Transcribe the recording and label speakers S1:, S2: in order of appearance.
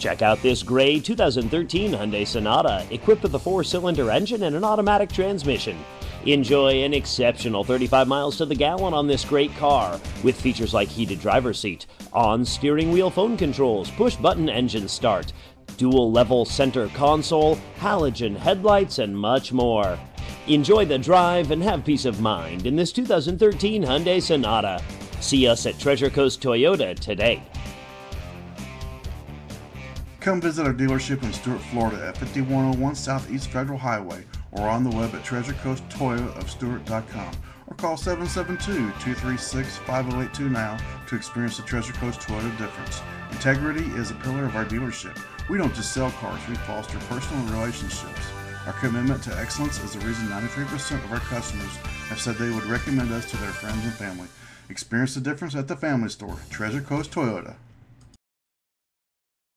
S1: Check out this gray 2013 Hyundai Sonata, equipped with a four cylinder engine and an automatic transmission. Enjoy an exceptional 35 miles to the gallon on this great car with features like heated driver seat, on steering wheel phone controls, push button engine start, dual level center console, halogen headlights, and much more. Enjoy the drive and have peace of mind in this 2013 Hyundai Sonata. See us at Treasure Coast Toyota today.
S2: Come visit our dealership in Stuart, Florida at 5101 Southeast Federal Highway or on the web at treasurecoasttoyotaofstuart.com or call 772-236-5082 now to experience the Treasure Coast Toyota difference. Integrity is a pillar of our dealership. We don't just sell cars, we foster personal relationships. Our commitment to excellence is the reason 93% of our customers have said they would recommend us to their friends and family. Experience the difference at the family store, Treasure Coast Toyota.